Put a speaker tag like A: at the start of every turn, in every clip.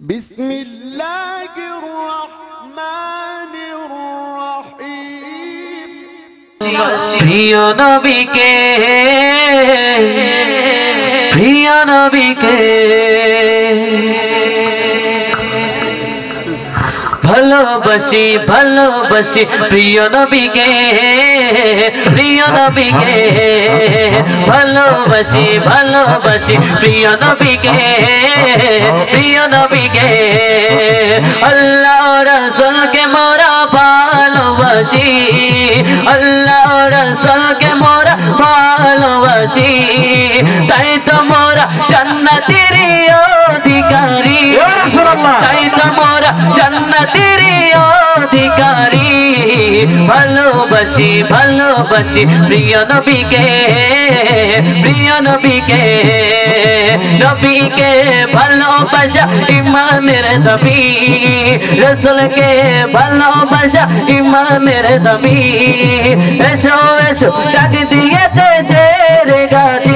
A: بسم الله الرحمن الرحيم
B: প্রিয় নবীকে প্রিয় নবীকে ভালোবাসি ভালোবাসি প্রিয় নবীকে প্রিয় নবীকে ভালোবাসি ভালোবাসি প্রিয় নবীকে প্রিয় নবীকে আল্লাহ রসুলকে মোরা ভালোবাসি আল্লাহ রসুলকে মোরা ভালোবাসি তাই তো মোরা জান্নাতের অধিকারী তাই তো মোরা জান্নাতের অধিকারী ভালোবাসি ভালোবাসি প্রিয় নবীকে প্রিয় নবীকে নবীকে ভালোবাসা ইমানের দাবি রসুলকে ভালোবাসা ইমানের দাবি এসো এসো ডাক দিয়েছে ছেড়ে গাড়ি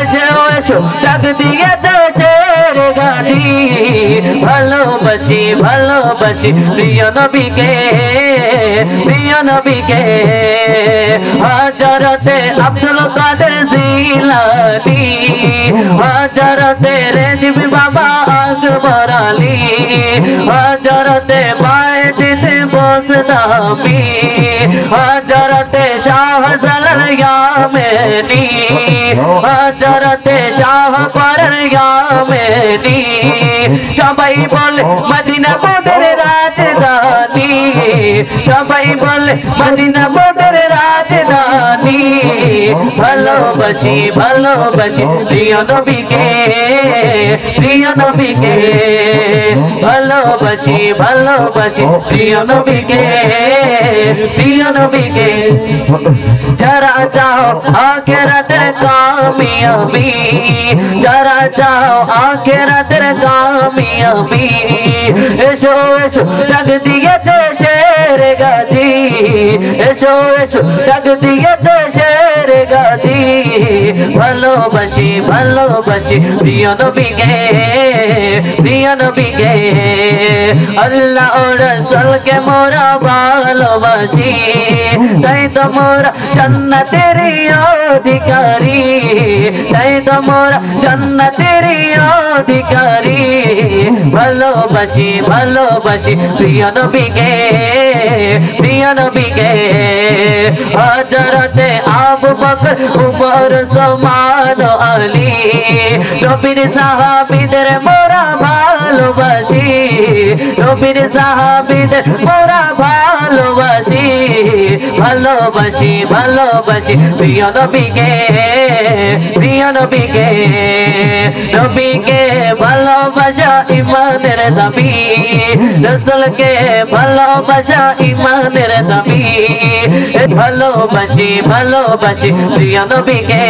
B: এসো এসো ডাক দিয়েছে دی بھلو بسی بھلو بسی پیا نبی کے پیا نبی کے حضرت عبد القادر زیلانی حضرت رجب بابا اکبر علی حضرت بائجت بوسنامی حضرت شاہ زلیامینی حضرت شاہ پریامینی چبئی بول مدینہ مدر راجدانی چبئی بول مدینہ راج دانی بھلو بشی بھلو بشی، پریو نبی کے، پریو نبی کے۔ بھلو بشی بھلو بشی، پریو نبی کے، پریو রাজধানী সবাই বলে মদিনা মোদের রাজধানী ভালোবাসি ভালোবাসি প্রিয় নবীকে প্রিয় নবীকে ভালোবাসি ভালোবাসি প্রিয় নবীকে প্রিয় নবীকে যারা চাও আখেরাতের কামিয়াবি যারা চাও আখেরাতের কামিয়াবি এসো এসো ডাক দিয়েছে শের গাজি এসো এসো ডাক দিয়েছে শের গাজি ভালোবাসি ভালোবাসি প্রিয় নবীকে প্রিয় নবীকে আল্লাহ রসুলকে মোরা ভালোবাসি তাই তো মোরা জান্নাতের অধিকারী তাই তো মোরা জান্নাতের অধিকারী ভালোবাসি ভালোবাসি প্রিয় নবীকে প্রিয় নবীকে হজরতে আবু বকর উমর সমান আলী নবীর সাহাবীদের মোরা ভালোবাসি নবীর সাহাবীদের মোরা ভালোবাসি ভালোবাসি ভালোবাসি। প্রিয় নবীকে প্রিয় নবীকে নবীকে ভালোবাসা ইমানের দাবি। রসুলকে ভালোবাসা ইমানের দাবি। ভালোবাসি ভালোবাসি। প্রিয় নবীকে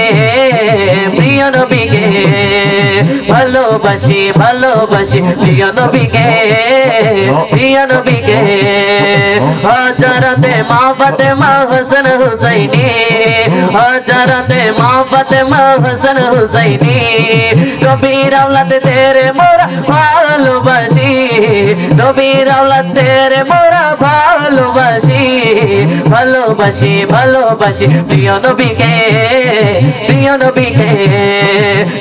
B: প্রিয় নবীকে, ভালোবাসি ভালোবাসি। প্রিয় নবীকে প্রিয় নবীকে হজরতে মা ফাতেমা হাসান হুসাইনি হজরতে মা ফাতেমা হাসান হুসাইনি। নবীর আওলাদ তেরে মোরা ভালোবাসি। নবীর আওলাদ তেরে মোরা ভালোবাসি। ভালোবাসি ভালোবাসি প্রিয় নবীকে প্রিয় নবীকে।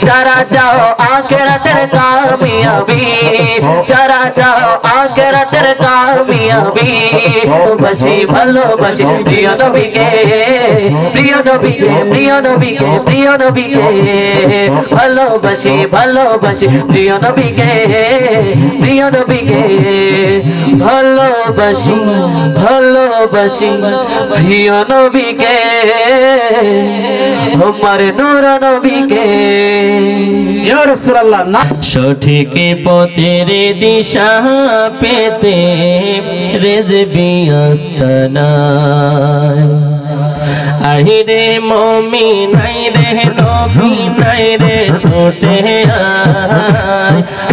B: যারা চাও আখেরাতের কামিয়াবি, যারা চাও আখেরাতের কামিয়াবি, ভালোবাসি ভালোবাসি প্রিয় নবীকে প্রিয় নবীকে প্রিয় নবীকে। প্রিয় নবীকে ভালোবাসি ভালোবাসি। প্রিয় নবীকে প্রিয় নবীকে ভালোবাসি ভালোবাসি। প্রিয় নবীকে আমার নূর নবীকে।
C: সঠিক পথের দিশা পেতে রেজবি আস্তানায়। নাই রে মমি, নাই রে নবী, নাই রে ছোটে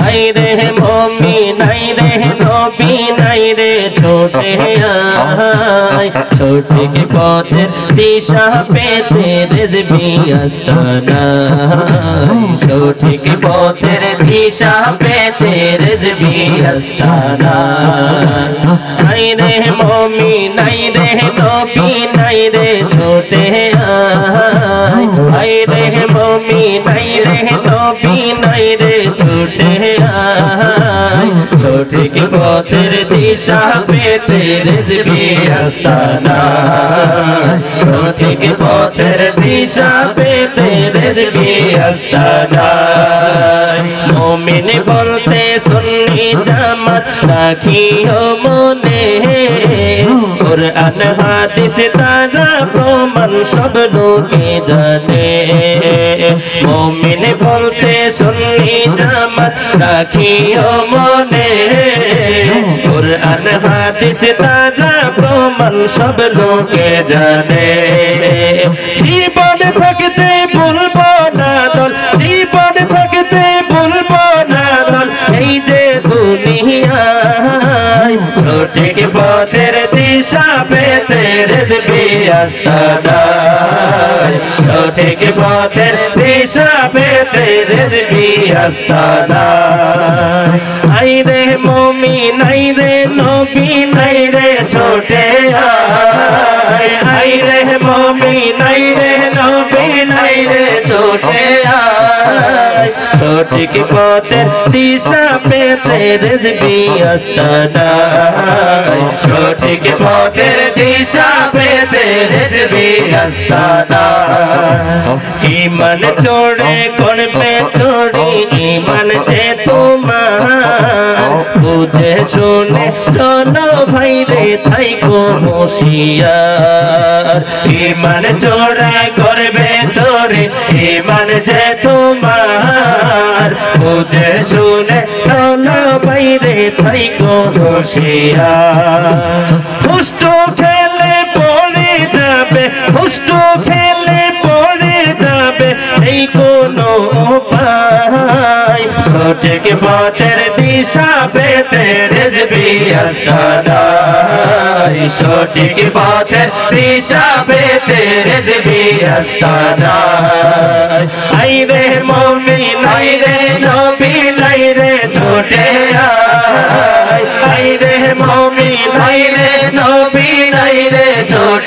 C: আই। রে মমি, নাই রে নবী, নাই রে ছোটে আয় সঠিক পথের দিশা পেতে রেজবি আস্তানা। সঠিক পথের দিশা পেতে রেজবি আস্তানা। নাই রে মমি, নাই রে নবী, নাই রে ছোটে আয় আই রে মমি নাই রে নবী নাই রে ছোটে সঠিক পথের দিশা পেতে রেজবি আস্তানা সঠিক পথের দিশা পেতে রেজবি আস্তানা মমিন বলতে সুন্নি জামাত রাখিও মনে কোরআন হাদিস, তারা প্রমাণ সব লোকে জানে। মমিন বলতে সুন্নি জামাত রাখিও মনে। কোরআন, হাদিস, তারা প্রমাণ সব লোকে জানে। জীবন থাকতে বলব না দল, জীবন থাকতে বলব না দল। এই যে দুনিয়ায়, সঠিক পথের পেতে রেজবি আস্তানায়। সঠিক পথের পেতে রেজবি আস্তানায়। আই রে মমি নাই রে নবী নাই রে ছোটে আই রে মমি নাই রে নবী নাই রে ছোটে আয়। সঠিক পথের দিশা পেতে রেজবি আস্তানা। সঠিক পথের দিশা পেতে রেজবি আস্তানা। ইমান চড়ে কোন পে চড়ি ইমান যে তোমার। বুঝে শুনে, চলো ভাই রে থাই কো হুঁশিয়ার। ইমান চোরা করবে চোরে ইমান যে তোমার। বুঝে শুনে, চলো ভাই রে থাই কো হুঁশিয়ার। হুষ্ট খেলে পড়ে যাবে, হুষ্ট খেলে পড়ে যাবে, এই কোনো সঠিক পথের দিশা পেতে রেজবি আস্তানায় সঠিক পথের দিশা পেতে রেজবি আস্তানায় আই রে মমি, নাই রে নবী, নাই রে ছোটে আই রে মমি, নাই রে নবী, নাই রে ছোটে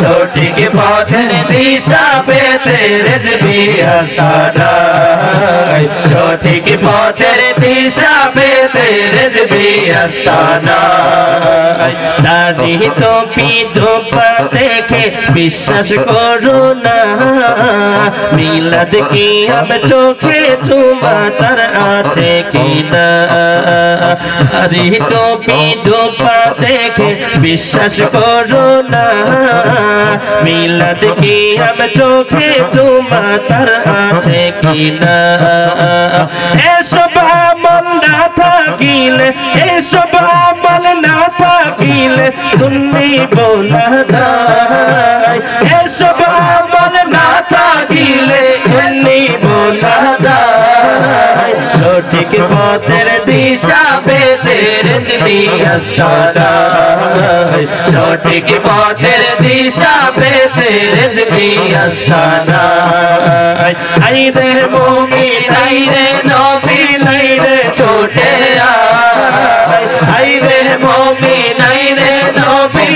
C: সঠিক পথের দিশা পেতে রেজবি আস্তানায়। সঠিক পথের দিশা পেতে রেজবি আস্তানায়। দাড়ি টপি জোপা দেখে বিশ্বাস করো না। মিলাদ কি আম চোখে চুমা তার আছে কিনা দাড়ি টপি জোপা দেখে বিশ্বাস করো না। মিলাদ কি আম চোখে চুমা তার আছে কি না এসব আমল না থাকিলে, এসব আমল না থাকিলে শুননি বোলা দায় এসব আমল না থাকিলে শুননি বোলা দায় সঠিক পথের দিশা পেতে আস্তানায় সঠিক পথের দিশা পেতে রেজবি আস্তানায় আই রে মুমি নাই রে নবী নাই রে ছোটে আয় আই রে মুমি নাই রে নবী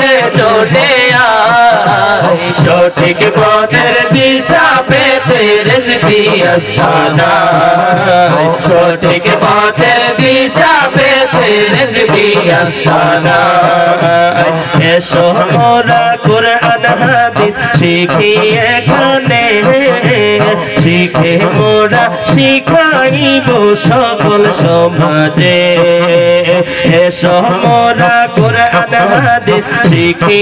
C: রে ছোটে আয়। সঠিক পথের দিশা পেতে রেজবি আস্তানায় সঠিক পথের দিশা পেতে রেজবি আস্তানায় এসো মোরা কোরআন, হাদিস শিখি এখানে শিখে মোরা শিখাইব সকল সমাজে। এসো মোরা কোরআন হাদিস শিখি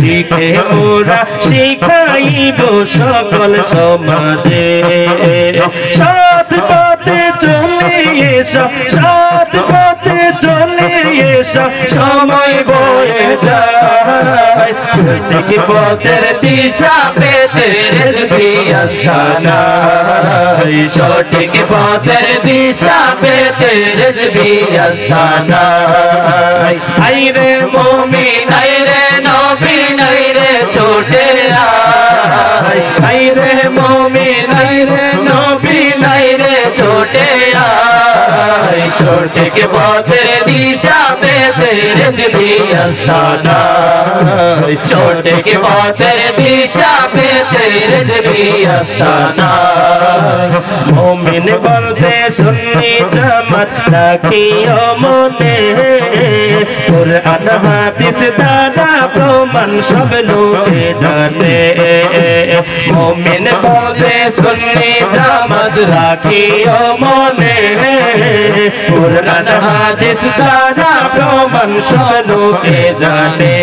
C: শিখে মোরা শিখাইব সকল সমাজে। সৎ পথে চলে এসো, সৎ পথে চলে এসব সময় বয়ে যায়। সঠিক পথের দিশা পেতে রেজবি আস্তানায় সঠিক পথের দিশা পেতে রেজবি আস্তানায় আইরে মুমিন
B: রে নবী নাই রে ছোটে আয়
C: আইরে মুমিন
B: আয়
C: সঠিক পথের
B: দিশা পেতে রেজবি
C: আস্তানায়
B: সঠিক পথের দিশা পেতে রেজবি আস্তানা।
C: মুমিন বলতে সুন্নি জামাত রাখিও মনে। কুরআন, হাদিস দ্বারা প্রমাণ সব লোকে জানে। মুমিন বলতে সুন্নি জামাত রাখিও মনে। কুরআন হাদিস দ্বারা প্রমাণ সব লোকে জানে?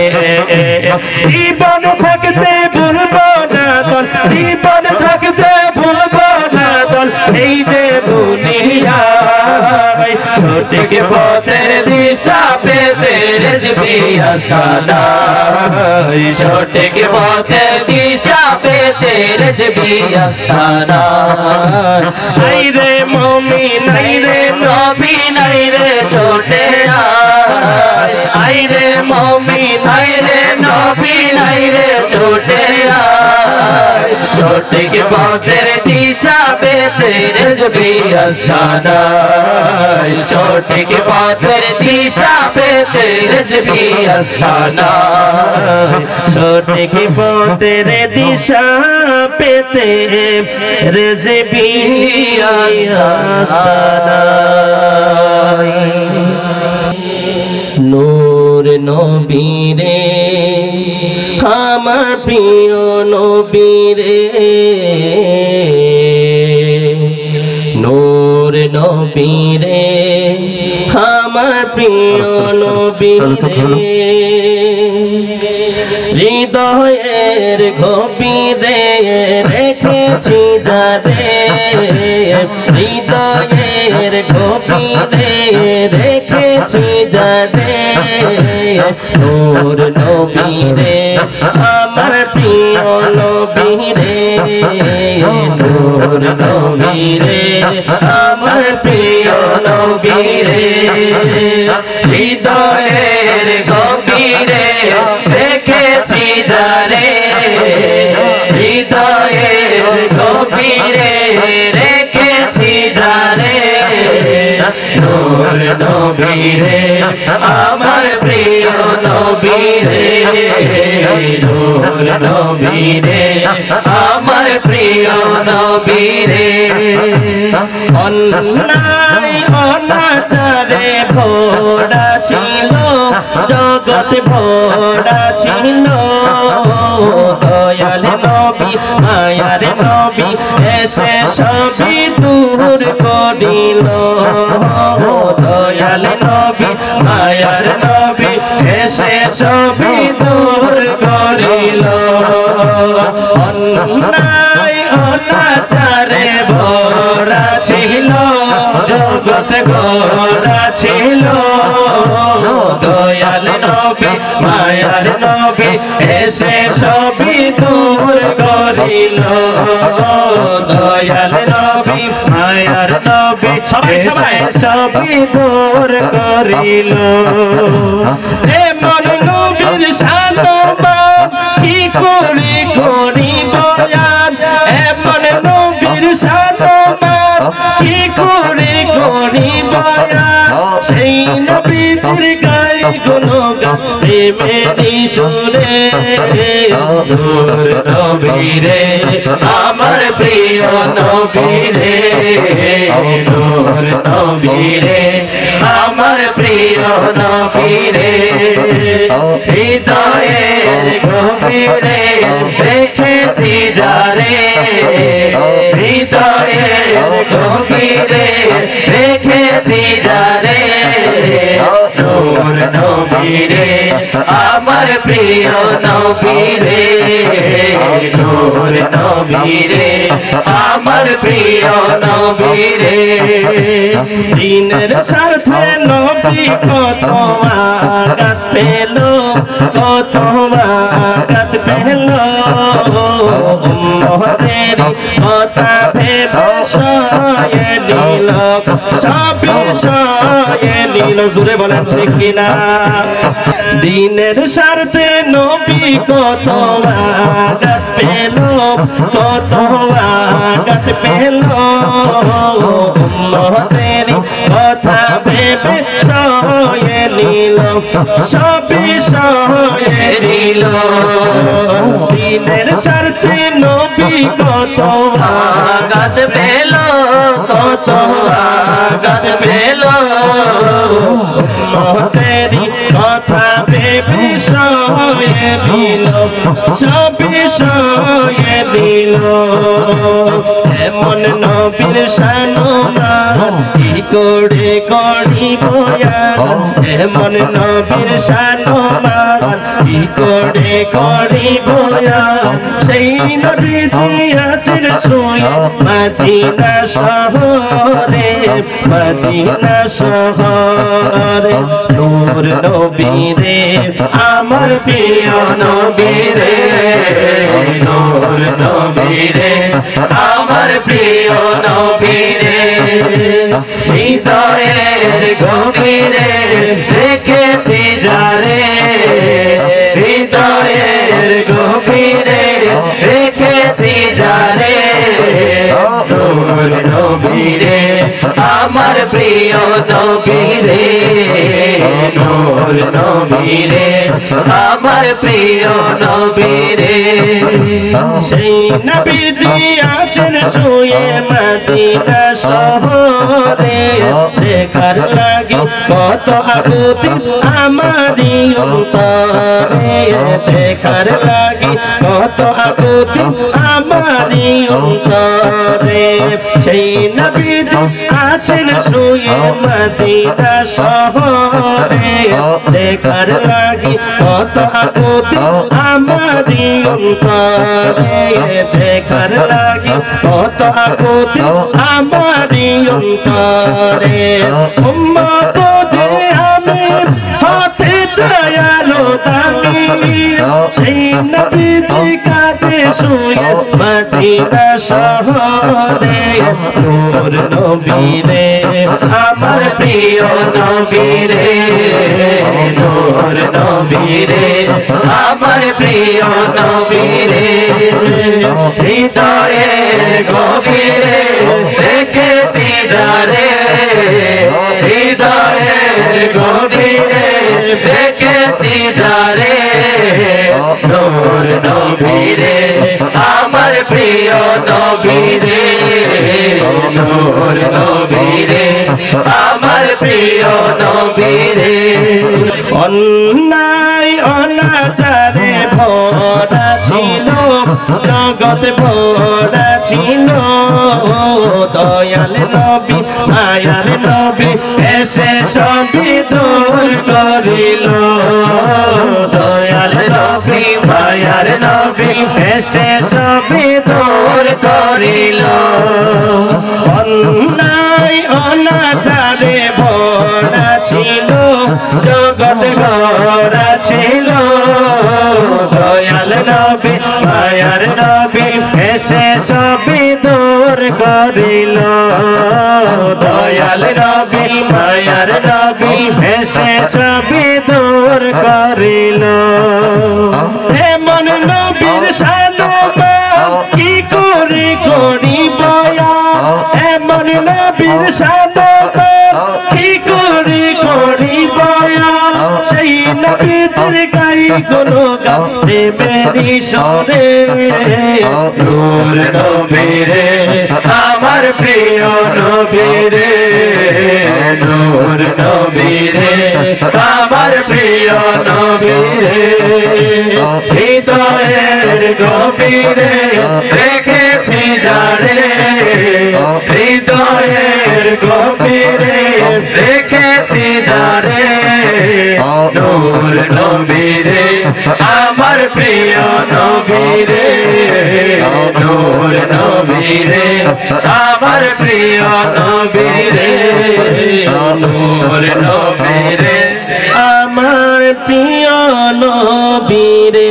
C: জীবন থাকতে ভুলব না তোর, জীবন থাকতে ভুলব না তোর। এই যে দুনিয়া সঠিক পথের দিশা পেতে
B: রেজবি আস্তানা সঠিক পথের দিশা পেতে রেজবি আস্তানা
C: নাই রে মমি নাই রে
B: নবী নাই রে ছোটে আয় সঠিক পথের দিশা পেতে রেজবি আস্তানা সঠিক পথের দিশা পেতে রেজবি আস্তানা
C: সঠিক পথের দিশা পেতে রেজবি নূর নবীরে আমার প্রিয় নবীরে। নূর নবীরে আমার প্রিয় নবীরে হৃদয়ের গভীরে রেখেছি যারে। হৃদয়ের গভীরে রেখেছি যারে। নূর নবীরে আমার প্রিয় নবীরে নূর নবীরে আমার প্রিয় নবীরে
B: হৃদয়ের গভীরে রেখেছি যারে হৃদয়ের গভীরে রেখেছি যারে নূর নবীরে আমার প্রিয় নবীরে নূর আমার প্রিয় নবীরে।
C: অন্যায় অনাচারে ভোড়া ছিল জগৎ ভোড়া ছিল। মায়ার নবী এসে সবই দূর করিল। দয়াল নবী মায়ার নবী এসে সবই দূর করিল। অন্যায় অনাচারে ভরা ছিল জগৎ গোরা ছিল। দয়াল নবী মায়ার নবী এসে সবই দূর করিল। দয়াল নবী মায়ার নবী এসে সবই দূর করিল। শানবান কি করি করি বয়ান এমন নবীর শানবান কি করি করি বয়ান সেই নবীর কোনো প্রেমেরই সুরে নবীরে,
B: আমার প্রিয় নবীরে নূর নবীরে, আমার প্রিয় নবীরে, হৃদয়ের গভীরে রেখেছি যারে, হৃদয়ের গভীরে রেখেছি যারে। নবীরে আমার প্রিয় নবীরে নূর নবীরে, আমার প্রিয় নবীরে।
C: দিনের স্বার্থে নবী কত আঘাত পেল কত আঘাত পেল। উম্মতের কথা ভেবে সয়ে নিল সবই সয়ে নিল। জুড়ে বলেন, ঠিক কিনা? দিনের স্বার্থে নবী কত আঘাত পেল কত আঘাত পেল উম্মতের কথা ভেবে সয়ে নিল সবই সয়ে নিল দিনের স্বার্থে নবী কত
B: আঘাত পেল কত আঘাত পেল
C: মহতেরি কথা নিল সবই সয়ে নিল এমন নবীর সানুমান কি করে করিব এমন নবীর সানুমান কি করে করিব সেই নবী আছেন শুয়ে মদিনা শহরে মদিনা শহরে। নূর নবীরে আমার প্রিয়
B: নবীরে, নূর নবীরে, আমার প্রিয় নবীরে, হৃদয়ের গভীরে রেখেছি যারে, হৃদয়ের গভীরে রেখেছি যারে, নূর নবীরে। আমার প্রিয় নবীরে নবীরে আমার প্রিয় নবীরে।
C: সেই নবীজি আছেন শুয়ে মদিনা শহরে। দেখার লাগে কত আকুতি আমারি অন্তরে। দেখার লাগে কত আকুতি আমারি অন্তরে সেই নবীজি আছেন শুয়ে মদিনা শহরে। দেখার লাগে কত আকুতি আমারি অন্তরে। দেখার লাগে কত আকুতি আমারি অন্তরে। উম্মত যে আমি সেই নবীজি কাঁদে শুয়ে মদিনা শহরে নূর নবীরে আমার
B: প্রিয় নবীরে নূর নবীরে আমার প্রিয় নবীরে হৃদয়ের গভীরে দেখেছি যারে হৃদয়ের গভীরে দেখেছি যারে নূর নবীরে আমার প্রিয় নবীরে। নূর নবীরে আমার প্রিয় নবীরে।
C: অন্যায় অনাচারে ভরা ছিল, জগতে ভরা ছিল। দয়াল নবী মায়াল নবী, এসে সবই দূর করিল। দয়াল নবী, মায়ার নবী, এসে সবই দূর করিল। অন্যায়, অনাচারে ভরা ছিল, জগৎ ভরা ছিল। দয়াল নবী, মায়ার নবী এসে সবই দূর করিল। দয়াল নবী, মায়ার নবী এসে সবই দূর করিল। এমন নবীর সানুমা কি করে করি বয়া এমন নবীর সানুমা নবীর গাই গুলো গাবে মেরি সরে
B: নূর নবীরে, আমার প্রিয় নবীরে। নূর নবীরে, আমার প্রিয় নবীরে। হৃদয়ের গভীরে রেখেছি যারে হৃদয়ের গভীরে রেখেছি যারে নূর নবীরে আমার প্রিয় নবীরে নূর নবীরে আমার প্রিয় নবীরে নূর নবীরে
C: আমার প্রিয় নবীরে